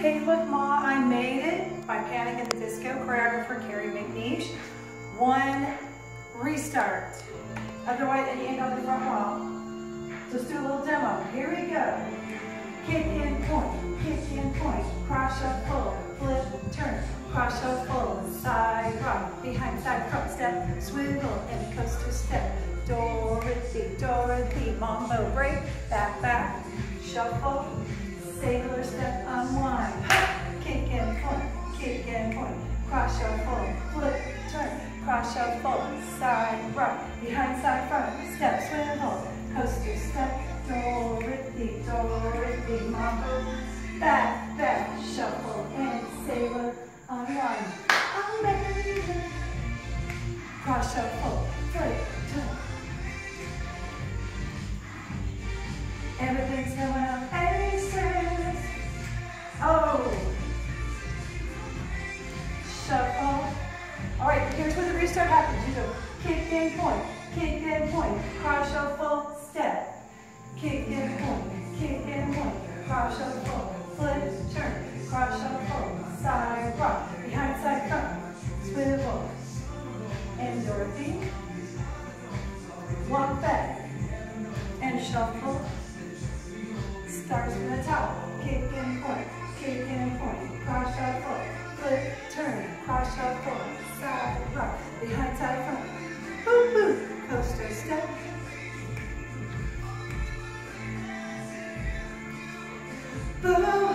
Hey Look Ma, I Made It by Panic at the Disco, choreographer Carrie McNeish. One restart. Otherwise, and you end on the front wall. Let's do a little demo. Here we go. Kick in point, kick in point, cross shuffle, flip, turn, cross shuffle, side rock, behind side front step, swivel, and coaster step. Dorothy, Dorothy, mambo break, back, back, shuffle, sailor kick and point, cross shuffle, flip, turn, cross your foot, side rock, behind side front, step, swivel, coaster step, Dorothy, Dorothy, mambo, back, back, shuffle, and sailor, unwind, amazing, cross shuffle, flip, turn, Everything's going on aces. Oh. Shuffle. Oh. All right, here's where the restart happens. You go kick in point, kick in point, cross shuffle, step. Kick in point, kick in point, cross shuffle, flip, turn, cross shuffle, side rock, behind side front, swivel. And Dorothy. Walk back and shuffle starts from the top. Kick in point, kick in point, cross behind side front. Boop, boop, coaster step. Boop.